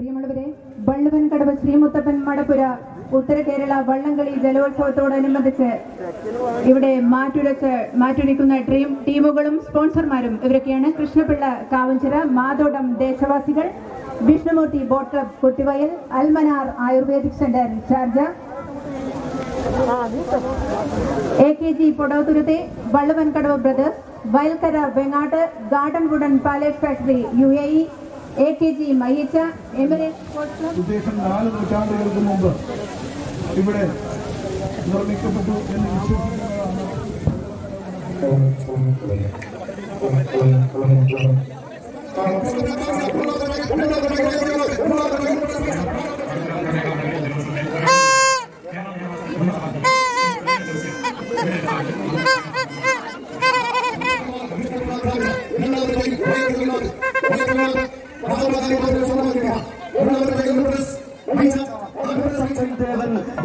പ്രിയമുള്ളവരെ വള്ളുവൻകടവ് ശ്രീമുത്തപ്പൻ മടപ്പുര ഉത്തര കേരള വള്ളംകളി ജലോത്സവത്തോടനുബന്ധിച്ച് ഇവിടെ മാറ്റുരച്ച് മാറ്റുരയ്ക്കുന്ന ഡ്രീം ടീമുകളും സ്പോൺസർമാരും ഇവരൊക്കെയാണ്. Krishnapillai Kavanchira Mathodam ദേശവാസികൾ Vishnumoorthy boat club Kuttivayal Al Manar ayurvedic centre Sharjah A K G പൊടോതുരുത്തെ Valluvankadavu brothers Vayalkkara Vengatt garden wooden pallet factory U A E A K G Mayyichcha ഉദ്ദേശം നാല് നൂറ്റാണ്ടുകൾക്ക് മുമ്പ് ഇവിടെ നിർമ്മിക്കപ്പെട്ടു എന്ന് വിശ്വസിക്കുന്നതാണ്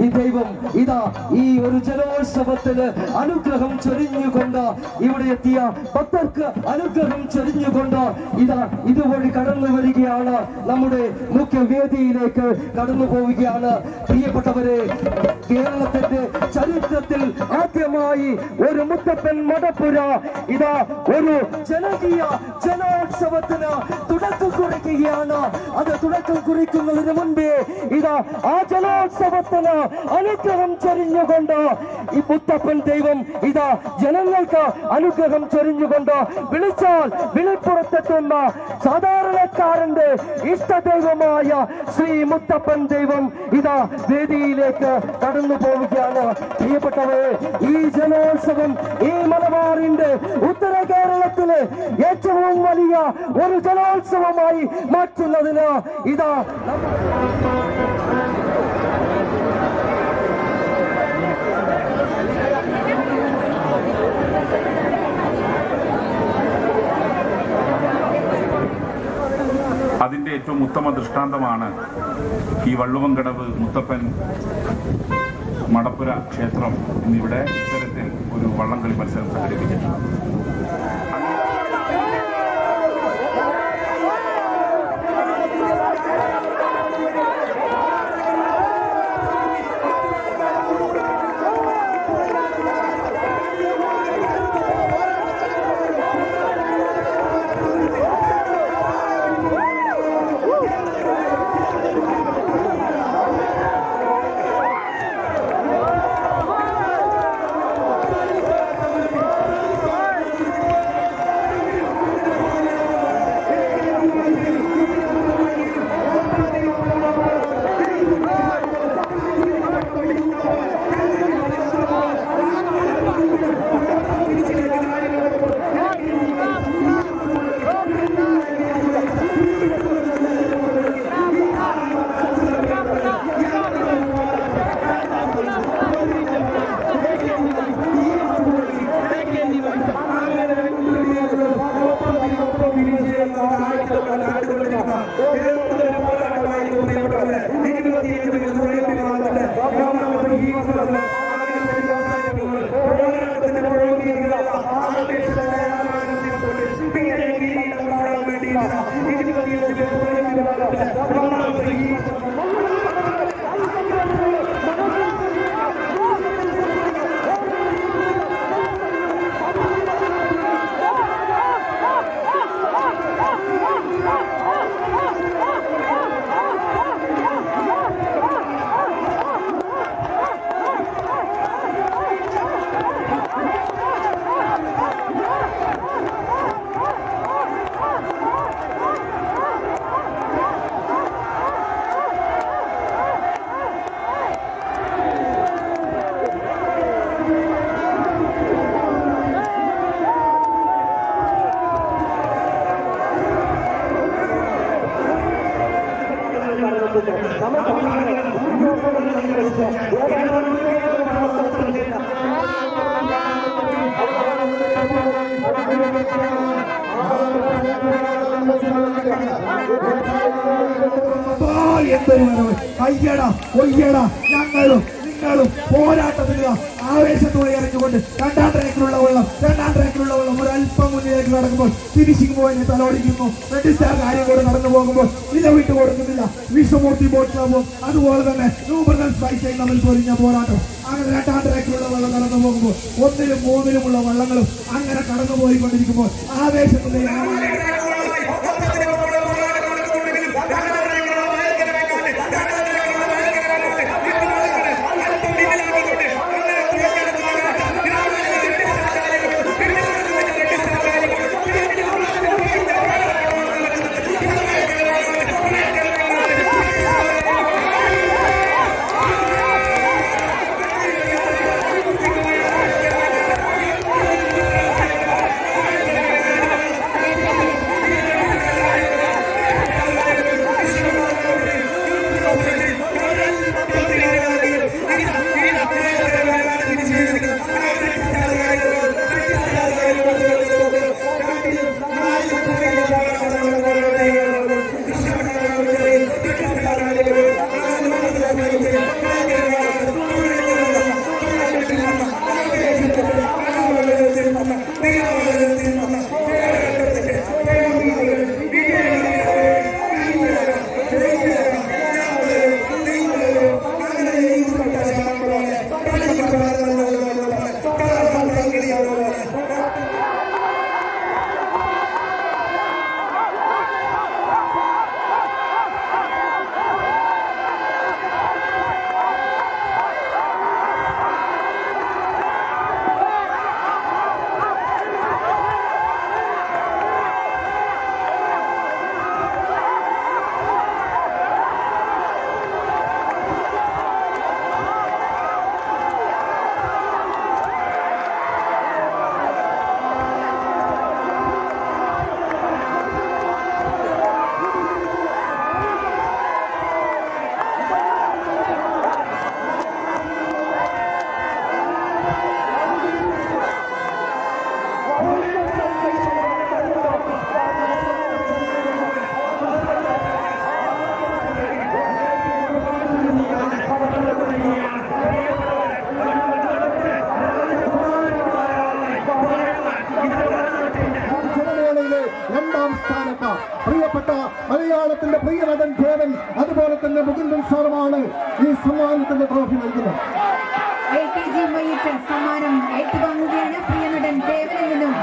ഈ ദൈവം ഇതാ ഈ ഒരു അനുഗ്രഹം ചൊരിഞ്ഞുകൊണ്ട്? ഇവിടെ എത്തിയ ഭക്തർക്ക് അനുഗ്രഹം ചൊരിഞ്ഞുകൊണ്ട്? ഇതാ ഇതുവഴി കടന്നു വരികയാണ്. നമ്മുടെ മുഖ്യ വേദിയിലേക്ക് കടന്നു പോവുകയാണ്. പ്രിയപ്പെട്ടവരെ കേരളത്തിന്റെ ചരിത്രത്തിൽ ആദ്യമായി ഒരു മുത്തപ്പൻ മടപ്പുര ഇതാ ഒരു ജനകീയ ജനോത്സവത്തിന് തുടക്കം കുറിക്കുകയാണ്. അത് തുടക്കം കുറിക്കുന്നതിന് മുൻപേ ഇതാ ആ ജനോത്സവത്തിന് അനുഗ്രഹം ചൊരിഞ്ഞുകൊണ്ട്? ഈ മുത്തപ്പൻ ദൈവം ഇതാ ജനങ്ങൾക്ക് അനുഗ്രഹം ചൊരിഞ്ഞുകൊണ്ട് വിളിച്ചാൽ വിളിപ്പുറത്തെത്തുന്ന സാധാരണക്കാരന്റെ ഇഷ്ടദൈവമായ ശ്രീ മുത്തപ്പൻ ദൈവം ഇതാ വേദിയിലേക്ക് കടന്നു പോവുകയാണ്. പ്രിയപ്പെട്ടവരെ ഈ ജനോത്സവം ഈ മലബാറിന്റെ ഉത്തര കേരളത്തിലെ ഏറ്റവും വലിയ ഒരു ജനോത്സവമായി മാറ്റുന്നതിന് ഇതാ അതിന്റെ ഏറ്റവും ഉത്തമ ദൃഷ്ടാന്തമാണ് ഈ വള്ളുവങ്കടവ് മുത്തപ്പൻ മടപ്പുര ക്ഷേത്രം എന്നിവിടെ ഇത്തരത്തിൽ ഒരു വള്ളംകളി മത്സരം സംഘടിപ്പിച്ചിട്ടുണ്ട്. എന്തൊരു വരവ് അയ്യടാ ഒയ്യടാ ഞങ്ങളും നിങ്ങളും പോരാട്ടത്തിലുള്ള ആവേശത്തോടെ ഇറങ്ങിക്കൊണ്ട് രണ്ടാം ട്രാക്കിലുള്ള വെള്ളം രണ്ടാം ട്രാക്കിലുള്ള വെള്ളം ഒരു അല്പം മുന്നിലേക്ക് നടക്കുമ്പോൾ ഫിനിഷിംഗ് പോയിന്റ് തലോടിക്കുന്നു. റെഡ് സ്റ്റാർ കാര്യം കൂടെ നടന്നു പോകുമ്പോൾ നില വിട്ടു കൊടുക്കുന്നില്ല. വിശ്വമൂർത്തി ബോട്ട് ക്ലബും അതുപോലെ തന്നെ ന്യൂബർഗൻ സ്പൈസയും തമ്മിൽ പൊരിഞ്ഞ പോരാട്ടം അങ്ങനെ രണ്ടാം ട്രാക്കിലുള്ള വെള്ളം കടന്നു പോകുമ്പോൾ ഒന്നിലും മൂന്നിലുമുള്ള വള്ളങ്ങളും അങ്ങനെ കടന്നു പോയിക്കൊണ്ടിരിക്കുമ്പോൾ ആവേശത്തിന്റെ സ്ഥാനത്ത് പ്രിയപ്പെട്ട മലയാളത്തിന്റെ പ്രിയ നടൻ ദേവൻ അതുപോലെ തന്നെ മുകുന്ദൻ സാറുമാണ് ഈ സമ്മാനത്തിന്റെ ട്രോഫി നൽകുന്നത്. സമ്മാനം ഏറ്റുവാങ്ങുകയാണ് പ്രിയനടൻ ദേവനിൽ നിന്നും